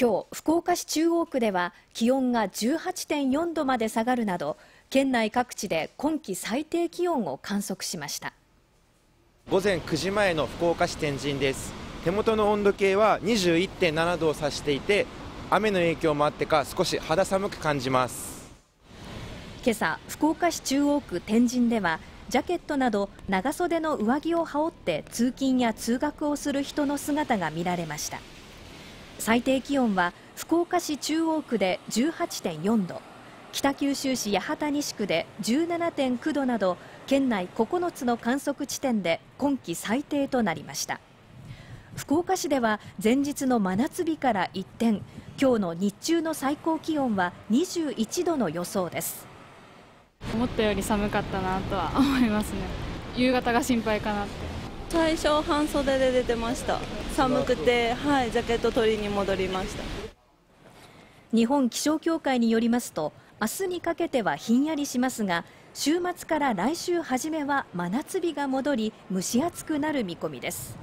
今日福岡市中央区では気温が18.4度まで下がるなど県内各地で今季最低気温を観測しました。午前9時前の福岡市天神です。手元の温度計は21.7度を指していて雨の影響もあってか少し肌寒く感じます。今朝福岡市中央区天神ではジャケットなど長袖の上着を羽織って通勤や通学をする人の姿が見られました最低気温は福岡市中央区で18.4度北九州市八幡西区で17.9度など県内9つの観測地点で今季最低となりました。福岡市では前日の真夏日から一転今日の日中の最高気温は21度の予想です。思ったより寒かったなとは思いますね。夕方が心配かなって。最初半袖で出てました。寒くてはいジャケット取りに戻りました。日本気象協会によりますと明日にかけてはひんやりしますが週末から来週初めは真夏日が戻り蒸し暑くなる見込みです。